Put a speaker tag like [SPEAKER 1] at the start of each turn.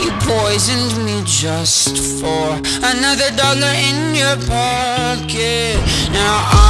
[SPEAKER 1] You poisoned me just for Another dollar in your pocket. Now I